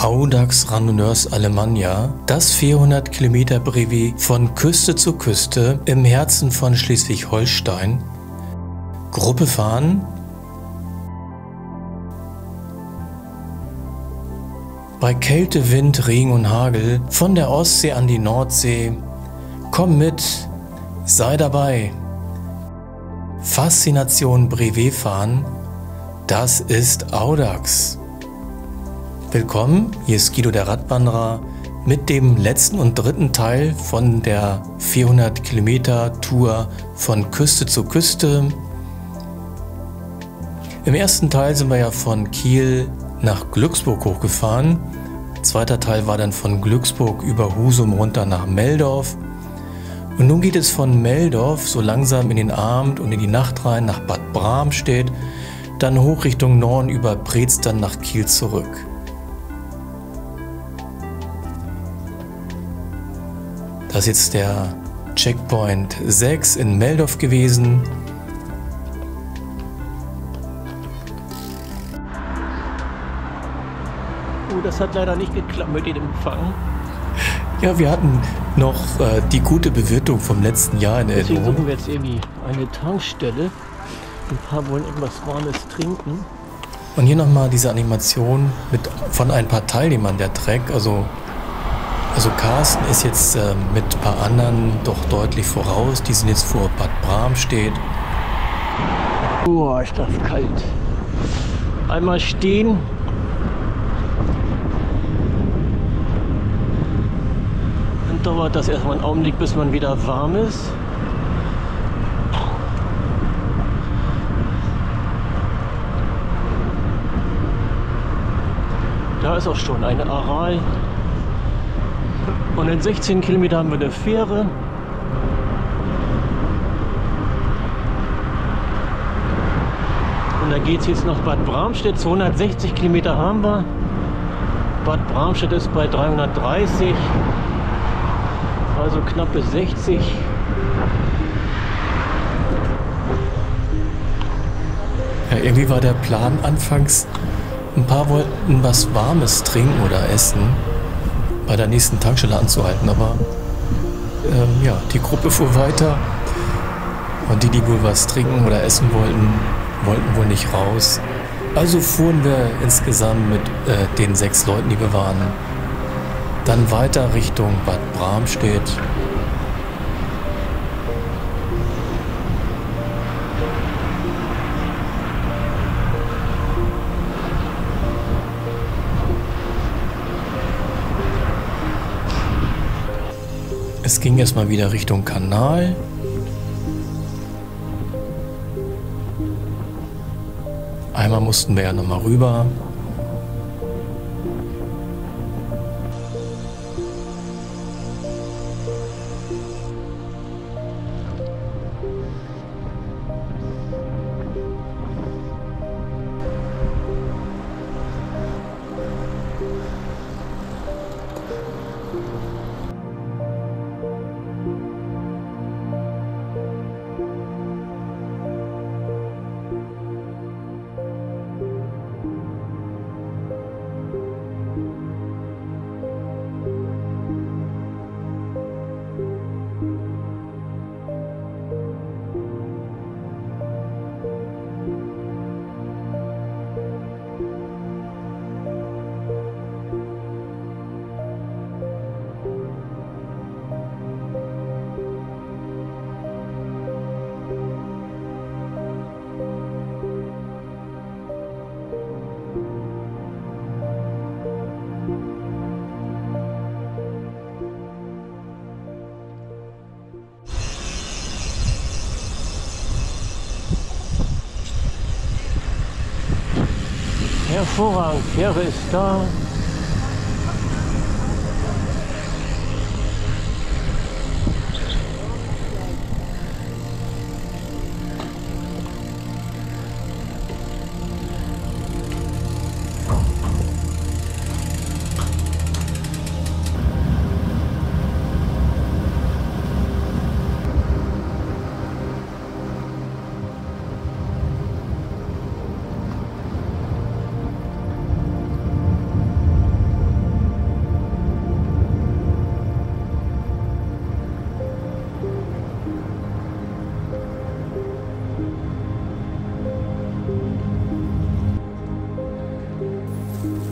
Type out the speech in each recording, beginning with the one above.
Audax Randonneurs Alemannia, das 400 Kilometer Brevet von Küste zu Küste im Herzen von Schleswig-Holstein. Gruppe fahren. Bei Kälte, Wind, Regen und Hagel von der Ostsee an die Nordsee. Komm mit, sei dabei. Faszination Brevet fahren, das ist Audax. Willkommen, hier ist Guido der Radwanderer mit dem letzten und dritten Teil von der 400 Kilometer Tour von Küste zu Küste. Im ersten Teil sind wir ja von Kiel nach Glücksburg hochgefahren. Zweiter Teil war dann von Glücksburg über Husum runter nach Meldorf. Und nun geht es von Meldorf so langsam in den Abend und in die Nacht rein nach Bad Bramstedt, dann hoch Richtung Norden über Preetz dann nach Kiel zurück. Das ist jetzt der Checkpoint 6 in Meldorf gewesen. Oh, das hat leider nicht geklappt mit dem Empfang. Ja, wir hatten noch äh, die gute Bewirtung vom letzten Jahr in Deswegen Erinnerung. suchen wir jetzt irgendwie eine Tankstelle. Ein paar wollen etwas Warmes trinken. Und hier nochmal diese Animation mit, von ein paar Teilnehmern der Trek. Also, also Carsten ist jetzt äh, mit ein paar anderen doch deutlich voraus. Die sind jetzt vor Bad Bramstedt. Boah, ist das kalt. Einmal stehen. Dann dauert das erstmal einen Augenblick, bis man wieder warm ist. Da ist auch schon eine Aral. Und in 16 Kilometern haben wir eine Fähre. Und da geht es jetzt nach Bad Bramstedt. 260 Kilometer haben wir. Bad Bramstedt ist bei 330. Also knappe 60. Ja, irgendwie war der Plan anfangs, ein paar wollten was Warmes trinken oder essen, bei der nächsten Tankstelle anzuhalten, aber ähm, ja, die Gruppe fuhr weiter und die, die wohl was trinken oder essen wollten, wollten wohl nicht raus. Also fuhren wir insgesamt mit äh, den sechs Leuten, die wir waren, dann weiter Richtung Bad Bramstedt. Es ging erstmal wieder Richtung Kanal. Einmal mussten wir ja nochmal rüber. Hervorragend, Fähre ist da.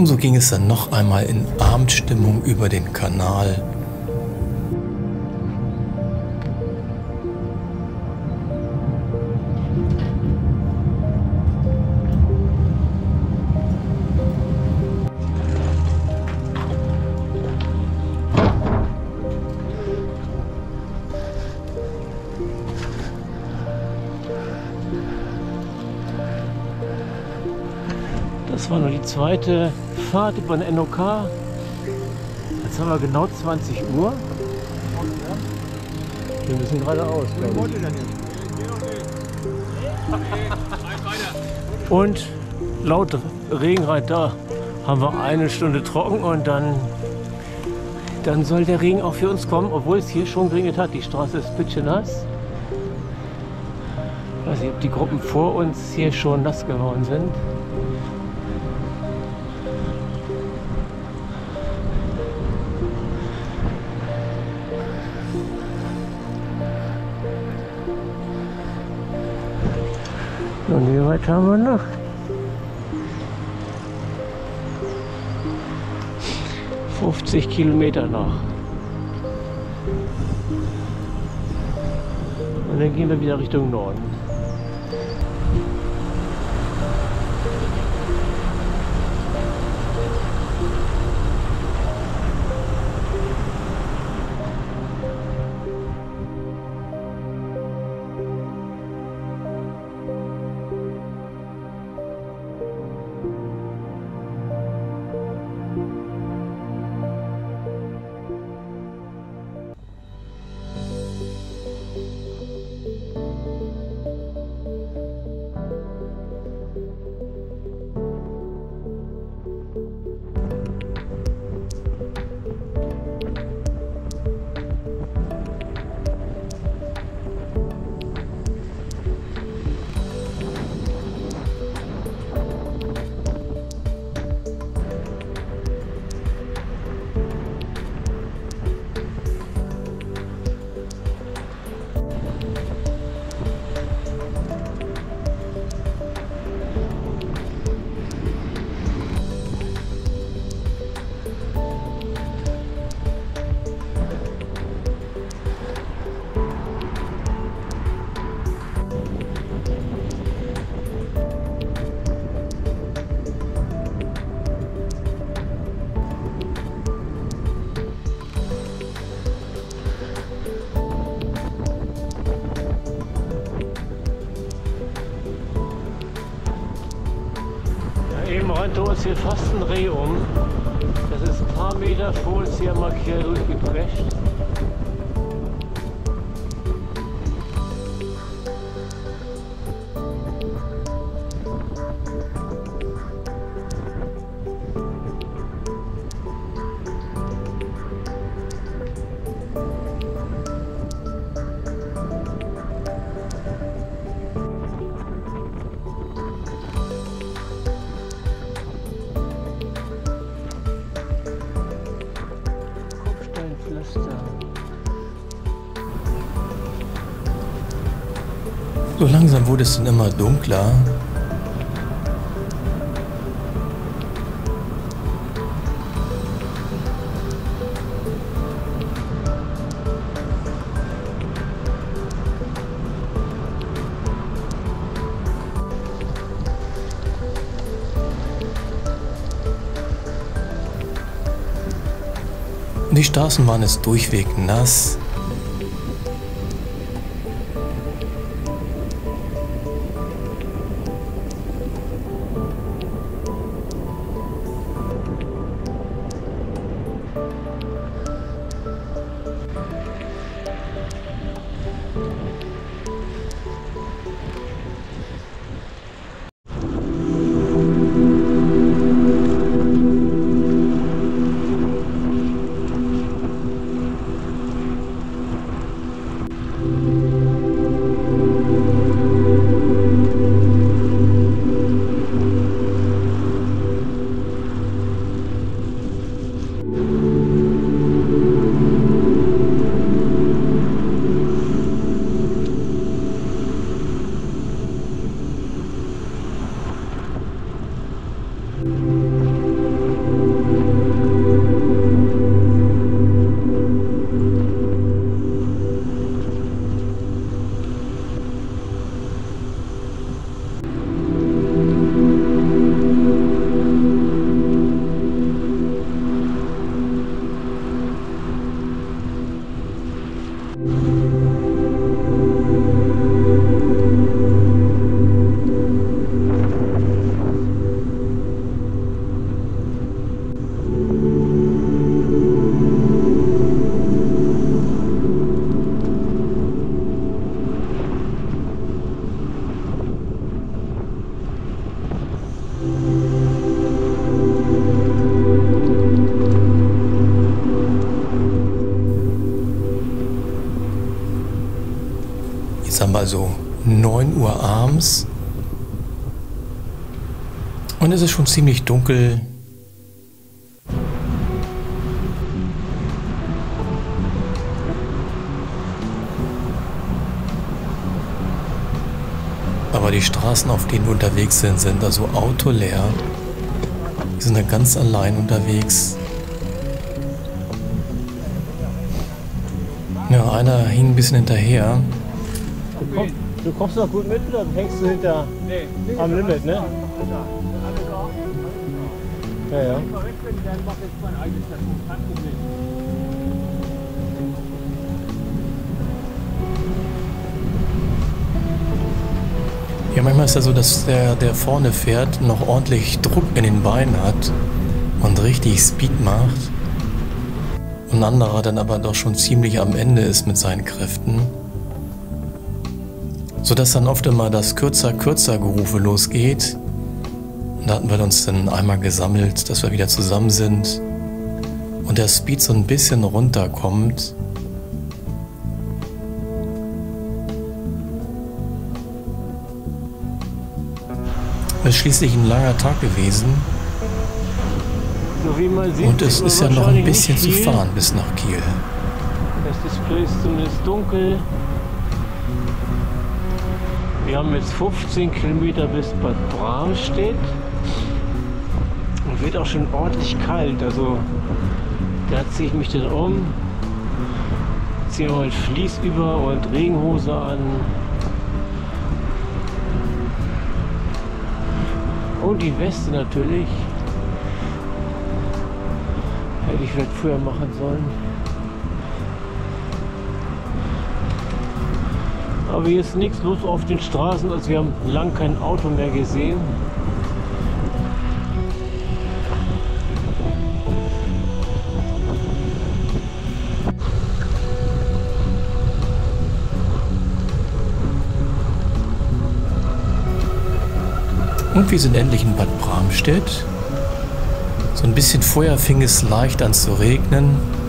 Und so ging es dann noch einmal in Abendstimmung über den Kanal. Das war nur die zweite Fahrt über den NOK. Jetzt haben wir genau 20 Uhr. Wir müssen geradeaus. glaub ich. Und laut Regenreiter haben wir eine Stunde trocken und dann, dann soll der Regen auch für uns kommen, obwohl es hier schon geregnet hat. Die Straße ist pitschenass. Ich weiß nicht, ob die Gruppen vor uns hier schon nass geworden sind. Und wie weit haben wir noch? Fünfzig Kilometer noch. Und dann gehen wir wieder Richtung Norden. Uns hier fast ein Reh um. Das ist ein paar Meter vor uns hier mal quer durchgeprescht. So langsam wurde es dann immer dunkler. Die Straßen waren es durchweg nass. Also 9 Uhr abends. Und es ist schon ziemlich dunkel. Aber die Straßen, auf denen wir unterwegs sind, sind also autoleer. Wir sind da ganz allein unterwegs. Ja, einer hing ein bisschen hinterher. Du, komm, du kommst noch gut mit oder hängst du hinter am Limit, ne? Ja, ja. Ja, manchmal ist ja so, dass der, der vorne fährt, noch ordentlich Druck in den Beinen hat und richtig Speed macht. Und ein anderer dann aber doch schon ziemlich am Ende ist mit seinen Kräften. Sodass dann oft immer das Kürzer-Kürzer-Gerufe losgeht. Und da hatten wir uns dann einmal gesammelt, dass wir wieder zusammen sind. Und der Speed so ein bisschen runterkommt. Es ist schließlich ein langer Tag gewesen. So Und es ist ja noch ein bisschen zu fahren bis nach Kiel. Display ist zumindest dunkel. Wir haben jetzt 15 Kilometer bis Bad Bramstedt. Und wird auch schon ordentlich kalt. Also da ziehe ich mich dann um, ziehe mal ein Vlies über und Regenhose an. Und die Weste natürlich. Hätte ich vielleicht früher machen sollen. Aber hier ist nichts los auf den Straßen, also wir haben lang kein Auto mehr gesehen. Und wir sind endlich in Bad Bramstedt. So ein bisschen vorher fing es leicht an zu regnen.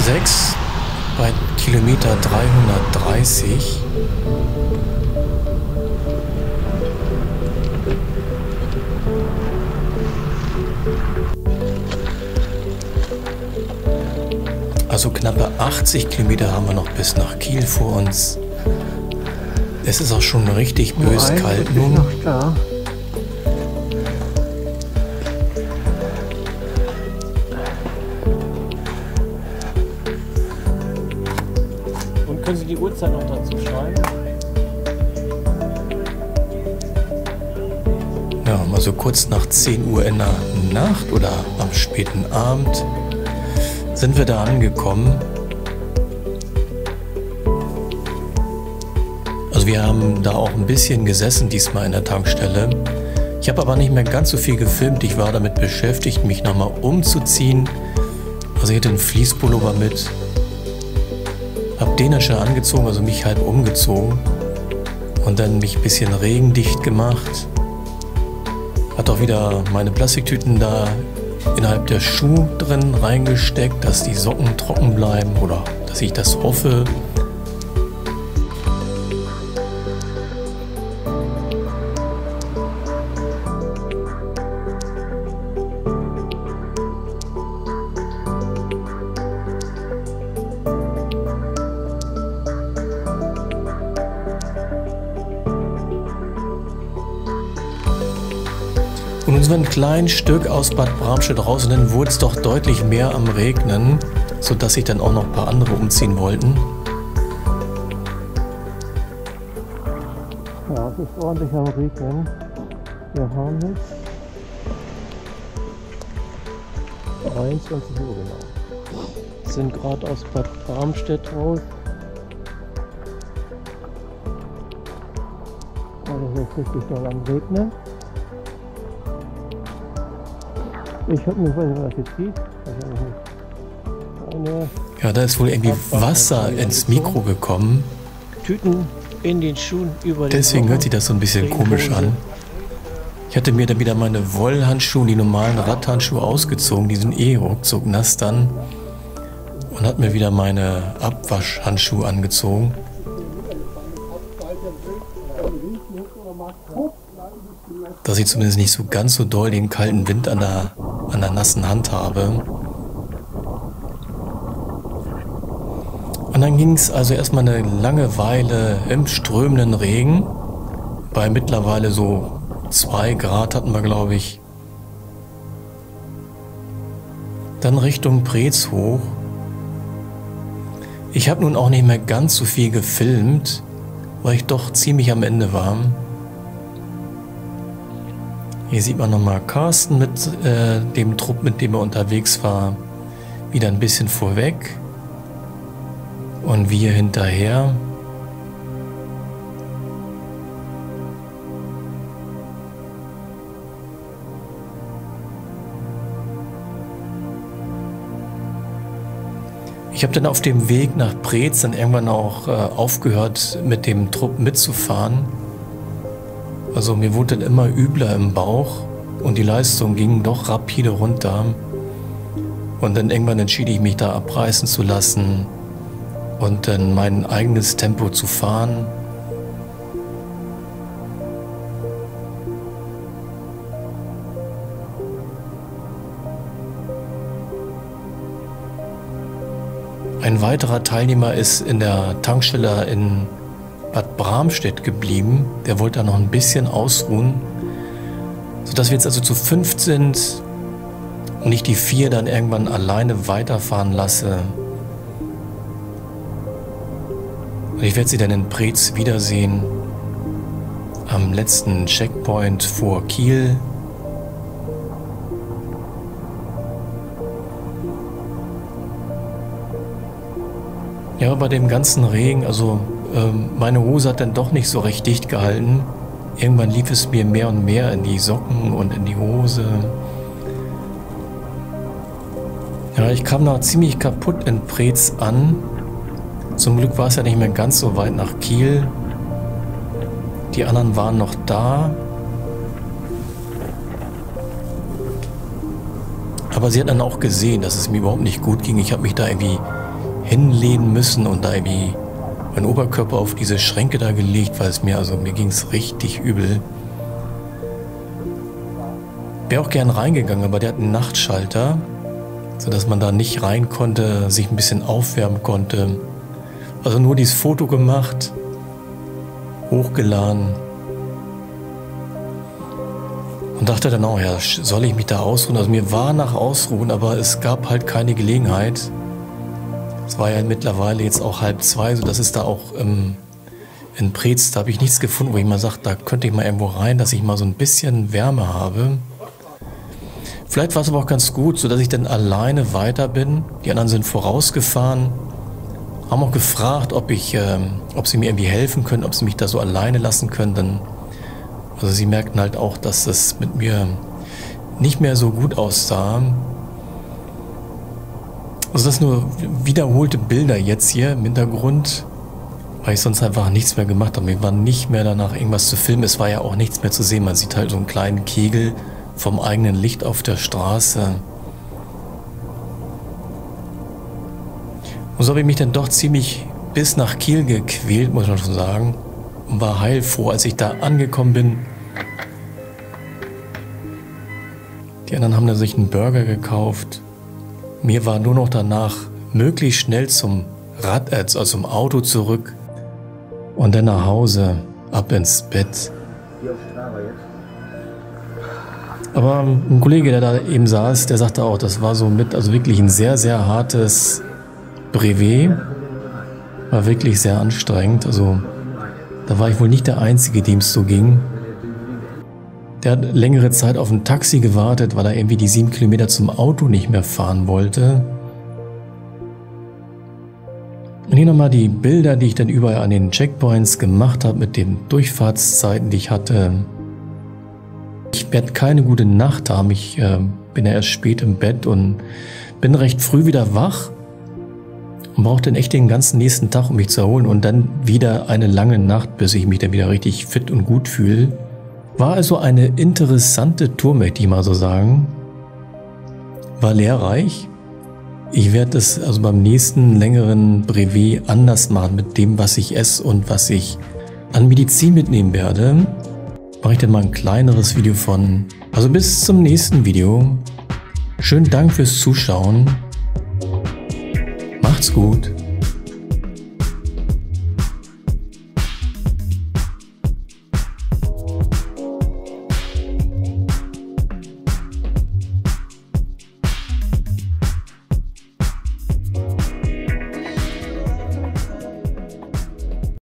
6 bei Kilometer 330. Also knappe 80 Kilometer haben wir noch bis nach Kiel vor uns. Es ist auch schon richtig bös kalt nun. noch da. Können Sie die Uhrzeit noch dazu schreiben? Ja, mal so kurz nach 10 Uhr in der Nacht oder am späten Abend sind wir da angekommen. Also wir haben da auch ein bisschen gesessen diesmal in der Tankstelle. Ich habe aber nicht mehr ganz so viel gefilmt. Ich war damit beschäftigt, mich nochmal umzuziehen. Also ich hatte einen Fließpullover mit. Schnell angezogen, also mich halb umgezogen. Und dann mich ein bisschen regendicht gemacht. Hat auch wieder meine Plastiktüten da innerhalb der Schuh drin reingesteckt, dass die Socken trocken bleiben oder dass ich das hoffe. Sind wir ein kleines Stück aus Bad Bramstedt raus und dann wurde es doch deutlich mehr am Regnen, sodass sich dann auch noch ein paar andere umziehen wollten. Ja, es ist ordentlich am Regnen. Wir haben jetzt 23 Uhr genau. sind gerade aus Bad Bramstedt raus. Also es ist richtig doll am Regnen. Ich habe mir, weiß nicht, was jetzt geht. Ja, da ist wohl irgendwie Wasser ins Mikro gekommen. Tüten in den Schuhen über Deswegen hört sich das so ein bisschen komisch an. Ich hatte mir dann wieder meine Wollhandschuhe, die normalen Radhandschuhe ausgezogen, die sind eh ruckzuck nass dann. Und hat mir wieder meine Abwaschhandschuhe angezogen. Dass ich zumindest nicht so ganz so doll den kalten Wind an der, an der nassen Hand habe. Und dann ging es also erstmal eine lange Weile im strömenden Regen. Bei mittlerweile so zwei Grad hatten wir, glaube ich. Dann Richtung Preetz hoch. Ich habe nun auch nicht mehr ganz so viel gefilmt, weil ich doch ziemlich am Ende war. Hier sieht man nochmal Carsten mit äh, dem Trupp, mit dem er unterwegs war, wieder ein bisschen vorweg. Und wir hinterher. Ich habe dann auf dem Weg nach Preetz dann irgendwann auch äh, aufgehört, mit dem Trupp mitzufahren. Also mir wurde dann immer übler im Bauch und die Leistung ging doch rapide runter. Und dann irgendwann entschied ich mich da abreißen zu lassen und dann mein eigenes Tempo zu fahren. Ein weiterer Teilnehmer ist in der Tankstelle in Bad Bramstedt geblieben. Der wollte da noch ein bisschen ausruhen, sodass wir jetzt also zu fünf sind und ich die vier dann irgendwann alleine weiterfahren lasse. Und ich werde sie dann in Preetz wiedersehen am letzten Checkpoint vor Kiel Ja, bei dem ganzen Regen, also meine Hose hat dann doch nicht so recht dicht gehalten. Irgendwann lief es mir mehr und mehr in die Socken und in die Hose. Ja, ich kam noch ziemlich kaputt in Preetz an. Zum Glück war es ja nicht mehr ganz so weit nach Kiel. Die anderen waren noch da. Aber sie hat dann auch gesehen, dass es mir überhaupt nicht gut ging. Ich habe mich da irgendwie hinlehnen müssen und da irgendwie meinen Oberkörper auf diese Schränke da gelegt, weil es mir, also mir ging es richtig übel. Wäre auch gern reingegangen, aber der hat einen Nachtschalter, sodass man da nicht rein konnte, sich ein bisschen aufwärmen konnte. Also nur dieses Foto gemacht, hochgeladen und dachte dann auch, ja, soll ich mich da ausruhen? Also mir war nach Ausruhen, aber es gab halt keine Gelegenheit. Es war ja mittlerweile jetzt auch halb zwei, so dass es da auch ähm, in Preetz, da habe ich nichts gefunden, wo ich mal sage, da könnte ich mal irgendwo rein, dass ich mal so ein bisschen Wärme habe. Vielleicht war es aber auch ganz gut, so dass ich dann alleine weiter bin. Die anderen sind vorausgefahren, haben auch gefragt, ob ich, ähm, ob sie mir irgendwie helfen können, ob sie mich da so alleine lassen können. Dann, also sie merkten halt auch, dass das mit mir nicht mehr so gut aussah. Also das nur wiederholte Bilder jetzt hier im Hintergrund, weil ich sonst einfach nichts mehr gemacht habe. Mir war nicht mehr danach irgendwas zu filmen. Es war ja auch nichts mehr zu sehen. Man sieht halt so einen kleinen Kegel vom eigenen Licht auf der Straße. Und so habe ich mich dann doch ziemlich bis nach Kiel gequält, muss man schon sagen. Und war heilfroh, als ich da angekommen bin. Die anderen haben dann sich einen Burger gekauft. Mir war nur noch danach, möglichst schnell zum Rad, äh, also zum Auto zurück und dann nach Hause, ab ins Bett. Aber ein Kollege, der da eben saß, der sagte auch, das war so mit, also wirklich ein sehr, sehr hartes Brevet. War wirklich sehr anstrengend. Also da war ich wohl nicht der Einzige, dem es so ging. Der hat längere Zeit auf ein Taxi gewartet, weil er irgendwie die sieben Kilometer zum Auto nicht mehr fahren wollte. hier nochmal die Bilder, die ich dann überall an den Checkpoints gemacht habe mit den Durchfahrtszeiten, die ich hatte. Ich werde keine gute Nacht haben. Ich äh, bin ja erst spät im Bett und bin recht früh wieder wach und brauche dann echt den ganzen nächsten Tag, um mich zu erholen und dann wieder eine lange Nacht, bis ich mich dann wieder richtig fit und gut fühle. War also eine interessante Tour, möchte ich mal so sagen. War lehrreich. Ich werde es also beim nächsten längeren Brevet anders machen mit dem, was ich esse und was ich an Medizin mitnehmen werde. Mache ich dann mal ein kleineres Video von. Also bis zum nächsten Video. Schönen Dank fürs Zuschauen. Macht's gut.